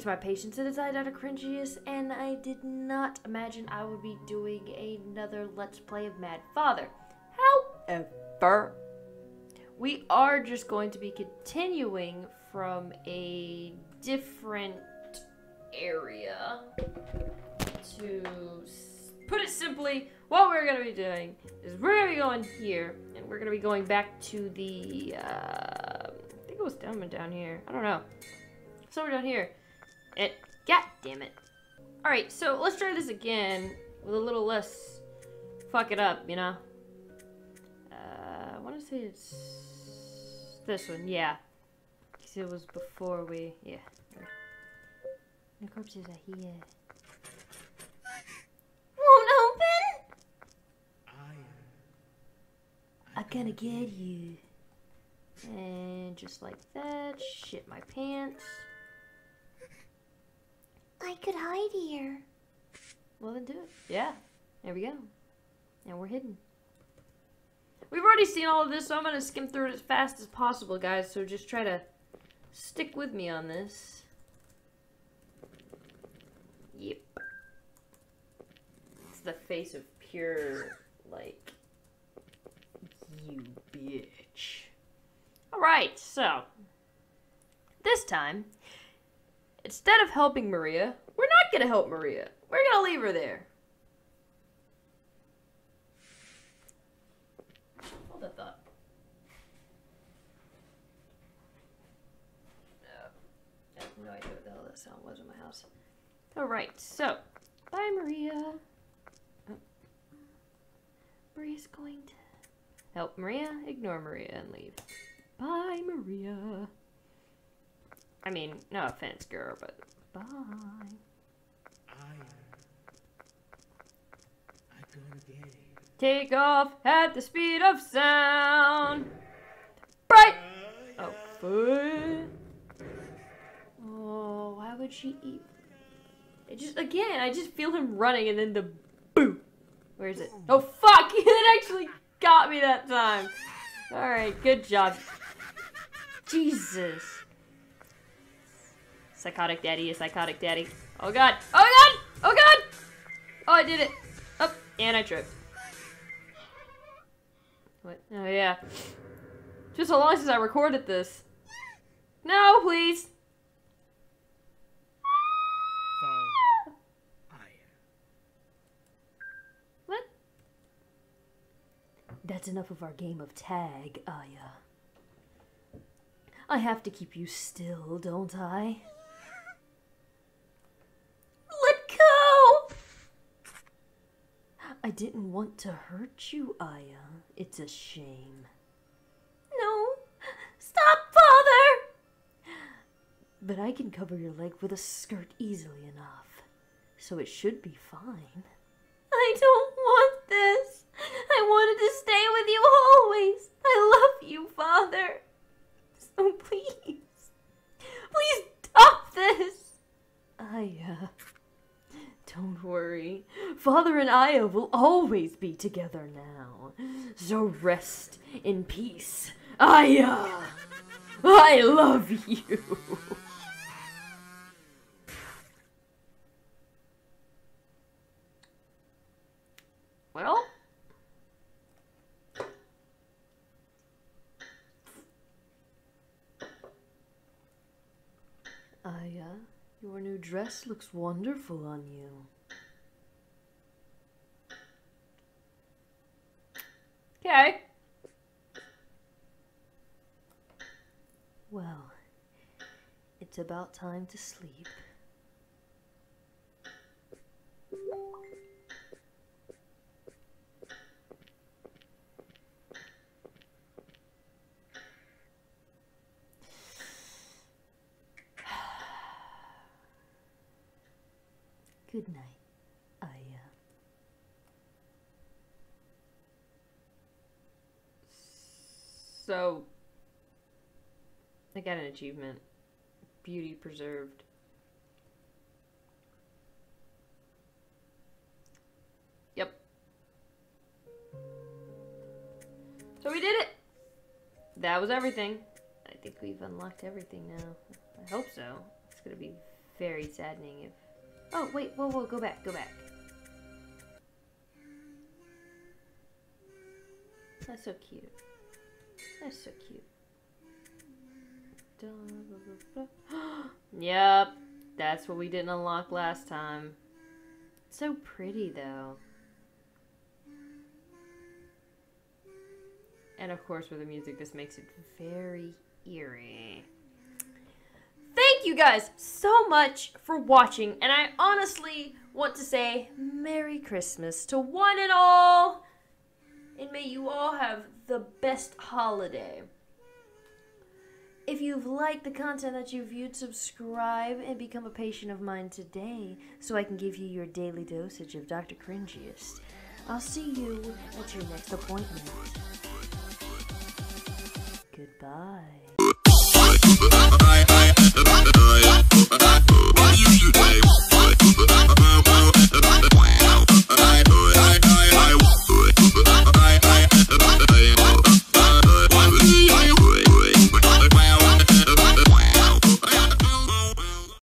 Greetings, my patients. It is I, Dr. Cringiest, and I did not imagine I would be doing another Let's Play of Mad Father. However, we are just going to be continuing from a different area. To put it simply, what we're going to be doing is we're going to be going here, and we're going to be going back to the, uh, I think it was down down here. I don't know. Somewhere down here. And, god damn it. Alright, so let's try this again with a little less fuck it up, you know? Uh, I want to say it's this one, yeah. 'Cause it was before we, yeah. The corpses are here. Won't open? I'm gonna get you. And just like that, shit my pants. Could hide here. Well then do it. Yeah. There we go. And we're hidden. We've already seen all of this, so I'm gonna skim through it as fast as possible, guys. So just try to stick with me on this. Yep. It's the face of pure, like, you bitch. Alright, so. This time, instead of helping Maria, we're not gonna help Maria. We're gonna leave her there. Hold that thought. No. I have no idea what the hell that sound was in my house. Alright, so. Bye, Maria. Maria's going to help Maria, ignore Maria, and leave. Bye, Maria. I mean, no offense, girl, but bye. I'm gonna get you. Take off at the speed of sound. Bright. Oh. Oh, why would she eat? It just again, I just feel him running, and then the boo. Where is it? Oh fuck! It actually got me that time. All right, good job. Jesus. Psychotic daddy is psychotic daddy. Oh god. Oh god. Oh god. Oh, I did it. Up and I tripped. What? Oh yeah. Just how long since I recorded this. No, please. What? That's enough of our game of tag, Aya. I have to keep you still, don't I? Let go! I didn't want to hurt you, Aya. It's a shame. No! Stop, Father! But I can cover your leg with a skirt easily enough, so it should be fine. I don't want this. I wanted to stay with you always. I love you, Father. So please, please stop this. Aya, don't worry. Father and Aya will always be together now. So rest in peace. Aya, I love you. Well, Aya, your new dress looks wonderful on you. Okay. Well, it's about time to sleep. Good night, So, I got an achievement. Beauty preserved. Yep. So we did it! That was everything. I think we've unlocked everything now. I hope so. It's gonna be very saddening if. Oh wait, whoa, whoa, go back, go back. That's so cute. That's so cute. yep, that's what we didn't unlock last time. so pretty though. And of course, with the music, this makes it very eerie. Thank you guys so much for watching, and I honestly want to say Merry Christmas to one and all, and may you all have the best holiday. If you've liked the content that you've viewed, subscribe and become a patient of mine today so I can give you your daily dosage of Dr. Cringiest. I'll see you at your next appointment. Goodbye.